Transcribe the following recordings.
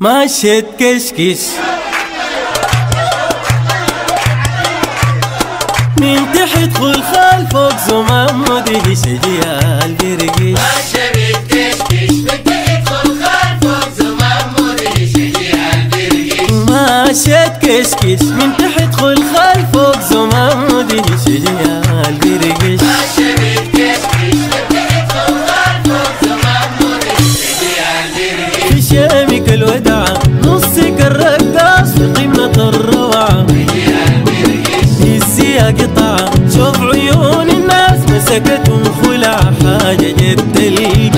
مشيت كشكش من تحت خل خال فوق زمام مدهش جيال برقش شبيت كشكش بتدخل خلفك زمان مدري شجيع البرقش مشيت كشكش من تحت خل خال فوق زمام مدهش جيال قطع. شوف عيون الناس مسكتهم خلع حاجة جد القلب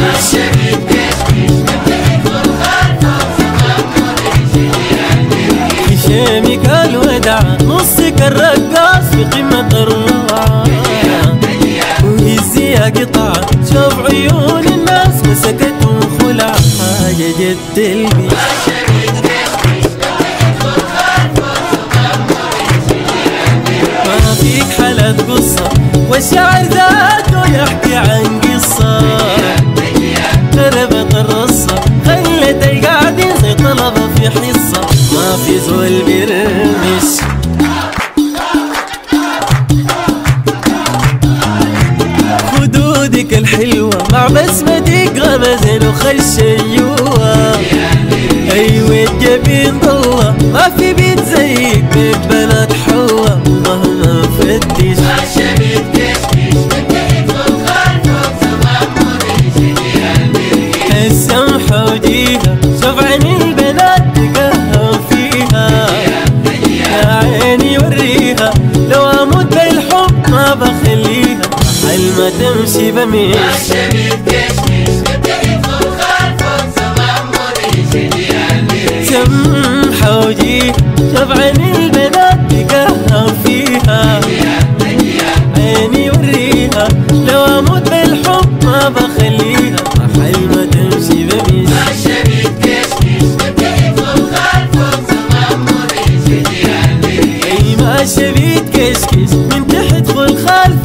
في شامك الوداع نصك الرقاص في قمة الروعة. وفي السياق قطع. شوف عيون الناس مسكتهم خلع حاجة جد القلب والشعر ذاته يحكي عن قصة. قربت الرصة خلت القاعدين زي طلبة في حصة. ما في زول بيرمش خدودك الحلوة مع بسمتك غمزن وخش جوا أيوه الجبين ضوى ما في بيت وجيها شوف عين البنات تقهوى فيها. يا عيني وريها لو أموت بالحب ما بخليها. حل ما تمشي بمشي سمحة وجيها شوف عين البنات تقهوى فيها. عيني وريها لو أموت بالحب ما بخليها.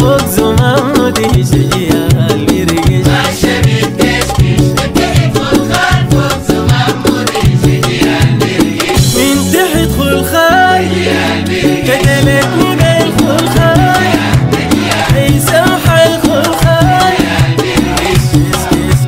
فوق زمان ودي شجية المرقش عشان تكشكش تحت خل فوق زمان ودي شجية المرقش من تحت خل خل كتلتني بالخل خل عيسى وحل خل خل كش كش